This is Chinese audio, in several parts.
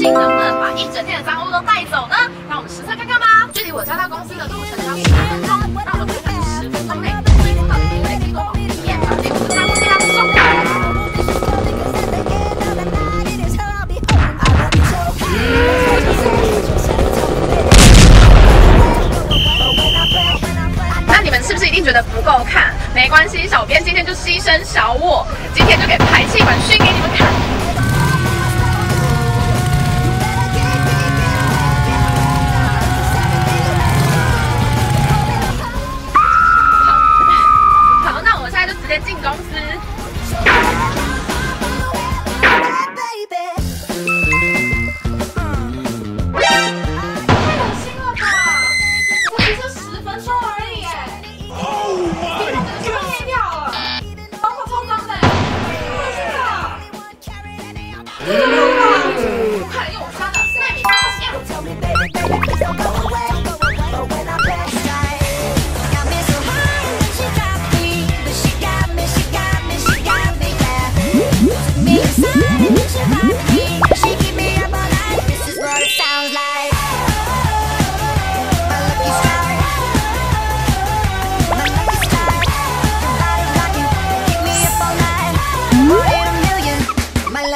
竟能不能把一整天的脏污都带走呢？让我们实测看看吧。距离我家到公司的路程只要十分钟，让我们看看十分钟内最多到底可以累积多少体验，把这个脏污尽量送掉。那你们是不是一定觉得不够看？没关系，小编今天就牺牲小我，今天就给排气管训给你们看。快用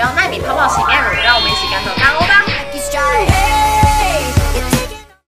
只要纳。米泡泡洗面乳，让我们